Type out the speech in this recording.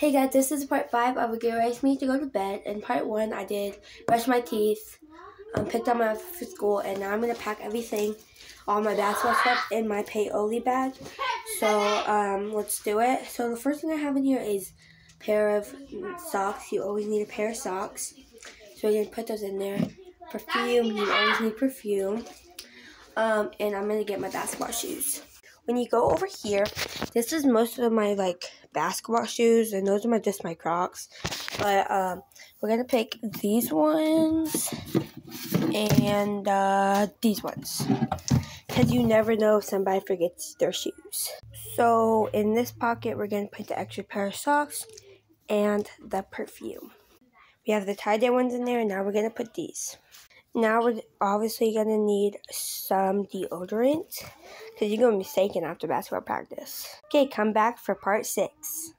Hey guys, this is part 5 of a Get Ready Me to Go to Bed. In part 1, I did brush my teeth, um, picked up my for school, and now I'm going to pack everything, all my basketball stuff, in my Paoli bag. So, um, let's do it. So, the first thing I have in here is a pair of socks. You always need a pair of socks. So, we're going to put those in there. Perfume, you always need perfume. Um, and I'm going to get my basketball shoes. When you go over here, this is most of my, like, basketball shoes, and those are my just my Crocs. But um, we're gonna pick these ones and uh, these ones because you never know if somebody forgets their shoes. So in this pocket, we're gonna put the extra pair of socks and the perfume. We have the tie-dye ones in there, and now we're gonna put these. Now we're obviously gonna need some deodorant because you're gonna be mistaken after basketball practice. Okay, come back for part six.